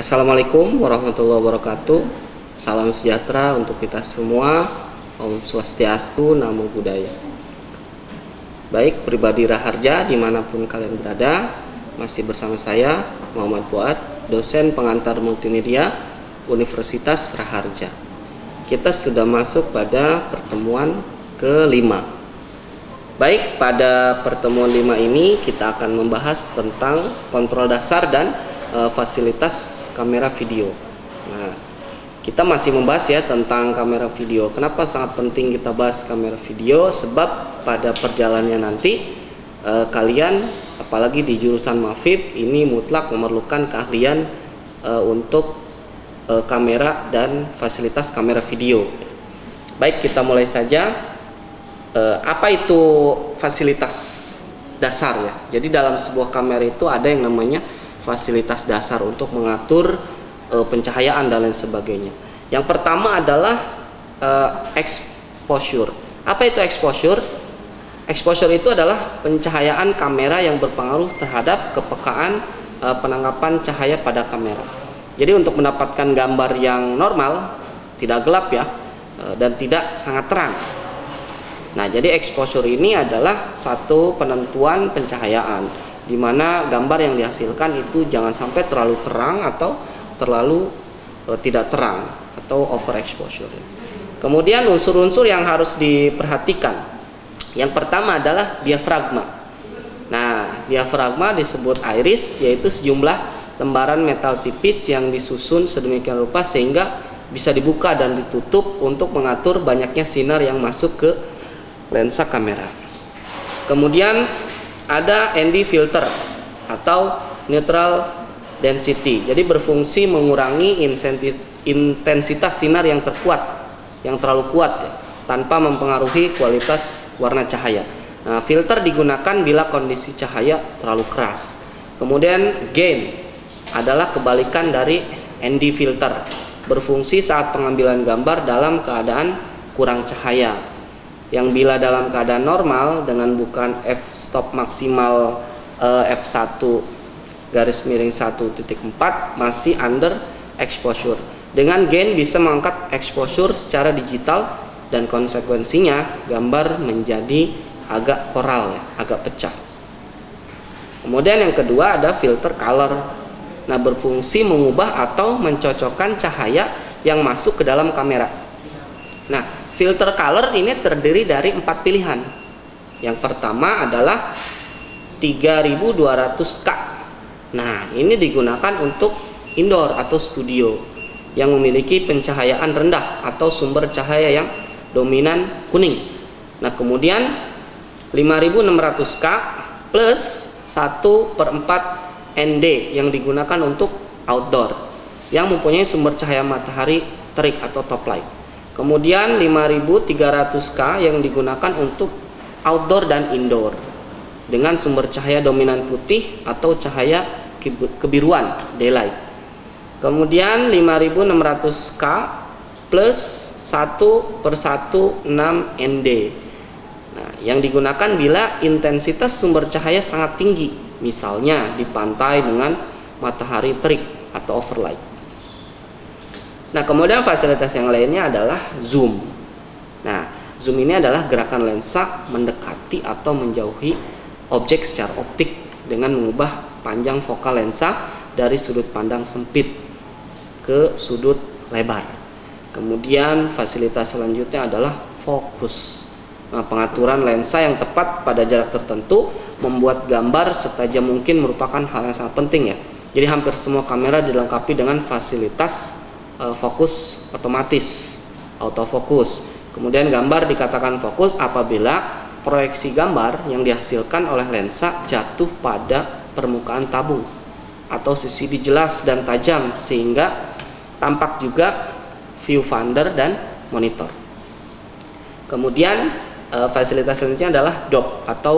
Assalamualaikum warahmatullahi wabarakatuh. Salam sejahtera untuk kita semua. Om Swastiastu, Namo Buddhaya. Baik, pribadi Raharja di mana pun kalian berada, masih bersama saya Muhammad Fuad, dosen pengantar multimedia Universitas Raharja. Kita sudah masuk pada pertemuan kelima. Baik, pada pertemuan lima ini kita akan membahas tentang kontrol dasar dan e, fasilitas kamera video. Nah, kita masih membahas ya tentang kamera video. Kenapa sangat penting kita bahas kamera video? Sebab pada perjalanannya nanti e, kalian, apalagi di jurusan Mafib, ini mutlak memerlukan keahlian e, untuk kamera dan fasilitas kamera video. Baik, kita mulai saja eh, apa itu fasilitas dasar ya. Jadi dalam sebuah kamera itu ada yang namanya fasilitas dasar untuk mengatur eh, pencahayaan dan lain sebagainya. Yang pertama adalah eh, exposure. Apa itu exposure? Exposure itu adalah pencahayaan kamera yang berpengaruh terhadap kepekaan eh, penangkapan cahaya pada kamera. Jadi untuk mendapatkan gambar yang normal, tidak gelap ya, eh, dan tidak sangat terang Nah, jadi exposure ini adalah satu penentuan pencahayaan di mana gambar yang dihasilkan itu jangan sampai terlalu terang atau terlalu e, tidak terang atau overexposure. Kemudian unsur-unsur yang harus diperhatikan. Yang pertama adalah diafragma. Nah, diafragma disebut iris yaitu sejumlah lembaran metal tipis yang disusun sedemikian rupa sehingga bisa dibuka dan ditutup untuk mengatur banyaknya sinar yang masuk ke lensa kamera. Kemudian ada ND filter atau neutral density. Jadi berfungsi mengurangi intensitas sinar yang terkuat, yang terlalu kuat ya, tanpa mempengaruhi kualitas warna cahaya. Nah, filter digunakan bila kondisi cahaya terlalu keras. Kemudian gain adalah kebalikan dari ND filter, berfungsi saat pengambilan gambar dalam keadaan kurang cahaya yang bila dalam keadaan normal dengan bukan f stop maksimal uh, f1 garis miring 1.4 masih under exposure. Dengan gain bisa mengangkat exposure secara digital dan konsekuensinya gambar menjadi agak koral ya, agak pecah. Kemudian yang kedua ada filter color. Nah, berfungsi mengubah atau mencocokkan cahaya yang masuk ke dalam kamera. Nah, filter color ini terdiri dari empat pilihan. Yang pertama adalah 3200K. Nah, ini digunakan untuk indoor atau studio yang memiliki pencahayaan rendah atau sumber cahaya yang dominan kuning. Nah, kemudian 5600K plus 1 per 4 ND yang digunakan untuk outdoor yang mempunyai sumber cahaya matahari terik atau top light. Kemudian 5300K yang digunakan untuk outdoor dan indoor dengan sumber cahaya dominan putih atau cahaya kebiruan daylight. Kemudian 5600K plus 1 per 1 6 ND. Nah, yang digunakan bila intensitas sumber cahaya sangat tinggi, misalnya di pantai dengan matahari terik atau overlight. Nah, kemudian fasilitas yang lainnya adalah zoom. Nah, zoom ini adalah gerakan lensa mendekati atau menjauhi objek secara optik dengan mengubah panjang vokal lensa dari sudut pandang sempit ke sudut lebar. Kemudian fasilitas selanjutnya adalah fokus. Nah, pengaturan lensa yang tepat pada jarak tertentu membuat gambar setajam mungkin merupakan hal yang sangat penting ya. Jadi hampir semua kamera dilengkapi dengan fasilitas uh, fokus otomatis autofokus. Kemudian gambar dikatakan fokus apabila proyeksi gambar yang dihasilkan oleh lensa jatuh pada permukaan tabung atau sisi dijelas dan tajam sehingga tampak juga viewfinder dan monitor. Kemudian uh, fasilitas selanjutnya adalah DOP atau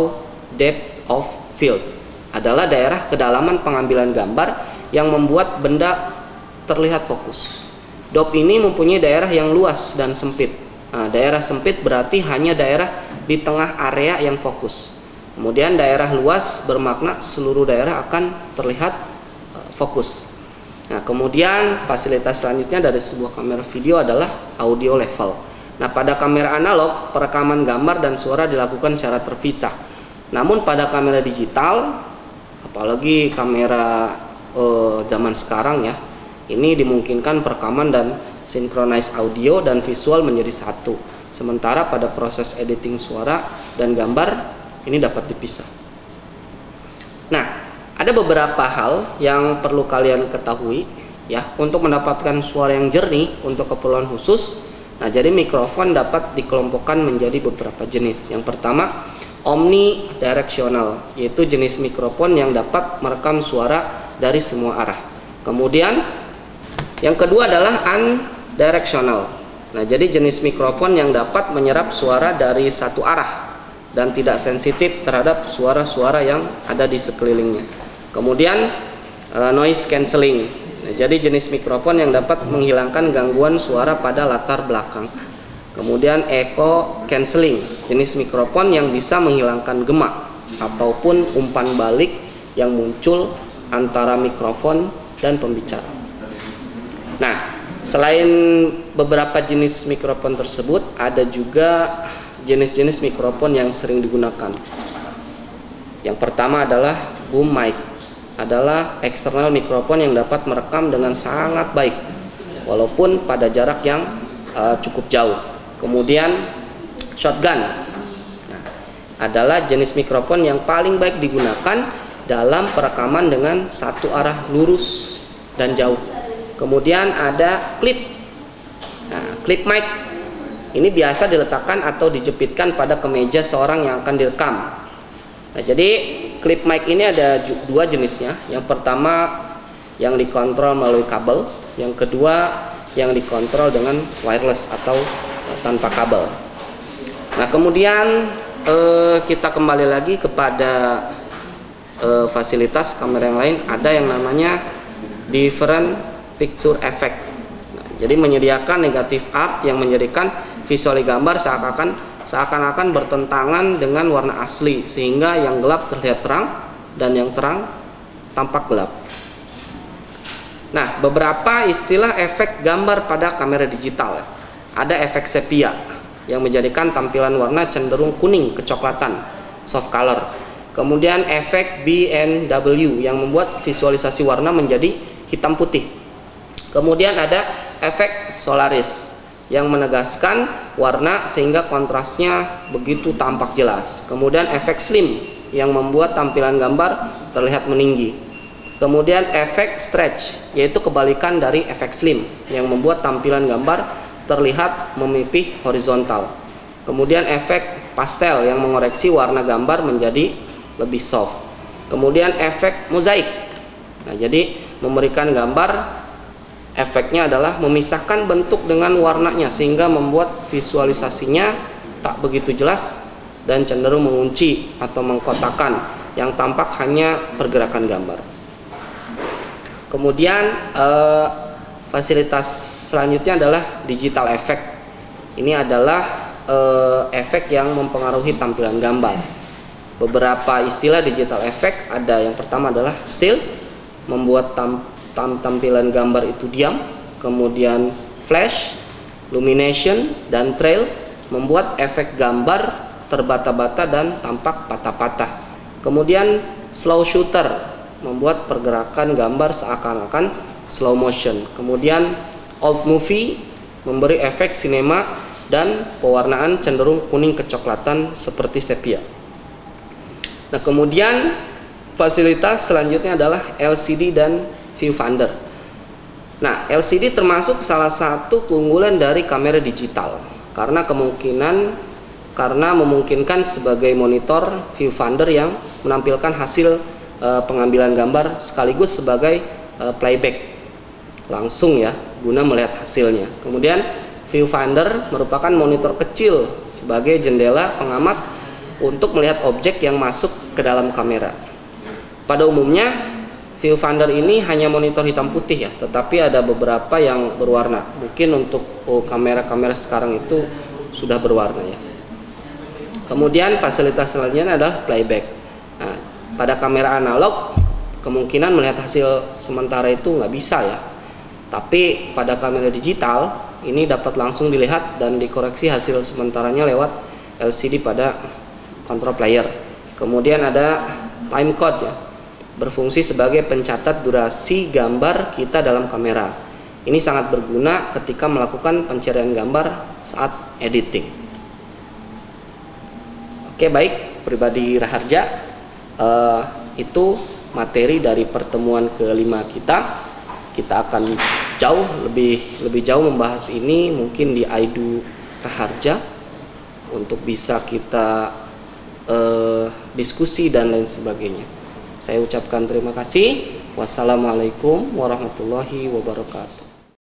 depth of field. Adalah daerah kedalaman pengambilan gambar yang membuat benda terlihat fokus Dop ini mempunyai daerah yang luas dan sempit. Nah, daerah sempit berarti hanya daerah di tengah area yang fokus. Kemudian daerah luas bermakna seluruh daerah akan terlihat uh, fokus. Nah, kemudian fasilitas selanjutnya dari sebuah kamera video adalah audio level. Nah, pada kamera analog, perekaman gambar dan suara dilakukan secara terpisah. Namun pada kamera digital, apalagi kamera eh, zaman sekarang ya, ini dimungkinkan perekaman dan sinkronis audio dan visual menjadi satu. Sementara pada proses editing suara dan gambar ini dapat dipisah. Nah, ada beberapa hal yang perlu kalian ketahui ya untuk mendapatkan suara yang jernih untuk keperluan khusus. Nah, jadi mikrofon dapat dikelompokkan menjadi beberapa jenis. Yang pertama, omnidirectional, yaitu jenis mikrofon yang dapat merekam suara dari semua arah. Kemudian yang kedua adalah unidirectional. Nah, jadi jenis mikrofon yang dapat menyerap suara dari satu arah dan tidak sensitif terhadap suara-suara yang ada di sekelilingnya. Kemudian uh, noise cancelling. Nah, jadi jenis mikrofon yang dapat menghilangkan gangguan suara pada latar belakang. Kemudian echo cancelling, jenis mikrofon yang bisa menghilangkan gemak ataupun umpan balik yang muncul antara mikrofon dan pembicara. Nah, selain beberapa jenis mikrofon tersebut, ada juga jenis-jenis mikrofon yang sering digunakan. Yang pertama adalah boom mic, adalah eksternal mikrofon yang dapat merekam dengan sangat baik, walaupun pada jarak yang uh, cukup jauh. Kemudian shotgun, nah, adalah jenis mikrofon yang paling baik digunakan dalam perekaman dengan satu arah lurus dan jauh. Kemudian ada klip. Nah, klip mic ini biasa diletakkan atau dijepitkan pada kemeja seorang yang akan direkam. Nah, jadi klip mic ini ada dua jenisnya. Yang pertama yang dikontrol melalui kabel, yang kedua yang dikontrol dengan wireless atau tanpa kabel. Nah, kemudian eh, kita kembali lagi kepada eh, fasilitas kamera yang lain. Ada yang namanya different picture effect. Nah, jadi menyediakan negatif art yang menjadikan visual gambar seakan-akan seakan-akan bertentangan dengan warna asli sehingga yang gelap terlihat terang dan yang terang tampak gelap. Nah, beberapa istilah efek gambar pada kamera digital. Ada efek sepia yang menjadikan tampilan warna cenderung kuning kecoklatan, soft color. Kemudian efek BNW yang membuat visualisasi warna menjadi hitam putih Kemudian ada efek solaris yang menegaskan warna sehingga kontrasnya begitu tampak jelas. Kemudian efek slim yang membuat tampilan gambar terlihat meninggi. Kemudian efek stretch yaitu kebalikan dari efek slim yang membuat tampilan gambar terlihat memipih horizontal. Kemudian efek pastel yang mengoreksi warna gambar menjadi lebih soft. Kemudian efek mozaik. Nah, jadi memberikan gambar efeknya adalah memisahkan bentuk dengan warnanya sehingga membuat visualisasinya tak begitu jelas dan cenderung mengunci atau mengkotakkan yang tampak hanya pergerakan gambar. Kemudian eh, fasilitas selanjutnya adalah digital effect. Ini adalah eh, efek yang mempengaruhi tampilan gambar. Beberapa istilah digital effect ada yang pertama adalah still membuat tam tam tampilan gambar itu diam, kemudian flash, lumination, dan trail membuat efek gambar terbata-bata dan tampak patah-patah. Kemudian slow shooter membuat pergerakan gambar seakan-akan slow motion. Kemudian old movie memberi efek sinema dan pewarnaan cenderung kuning kecoklatan seperti sepia. Nah, kemudian fasilitas selanjutnya adalah LCD dan viewfinder. Nah, LCD termasuk salah satu keunggulan dari kamera digital karena kemungkinan karena memungkinkan sebagai monitor viewfinder yang menampilkan hasil e, pengambilan gambar sekaligus sebagai e, playback langsung ya guna melihat hasilnya. Kemudian viewfinder merupakan monitor kecil sebagai jendela pengamat untuk melihat objek yang masuk ke dalam kamera. Pada umumnya viewfinder ini hanya monitor hitam putih ya, tetapi ada beberapa yang berwarna. Mungkin untuk oh, kamera-kamera oh, sekarang itu sudah berwarna ya. Kemudian fasilitas selanjutnya adalah playback. Nah, pada kamera analog kemungkinan melihat hasil sementara itu nggak bisa ya tapi pada kamera digital ini dapat langsung dilihat dan dikoreksi hasil sementaranya lewat LCD pada control player kemudian ada time code ya berfungsi sebagai pencatat durasi gambar kita dalam kamera. Ini sangat berguna ketika melakukan pencarian gambar saat editing. Oke baik pribadi Raharja. Uh, itu materi dari pertemuan kelima kita. Kita akan jauh lebih lebih jauh membahas ini mungkin di Aidu Raharja untuk bisa kita uh, diskusi dan lain sebagainya. Saya ucapkan terima kasih. Wassalamualaikum warahmatullahi wabarakatuh.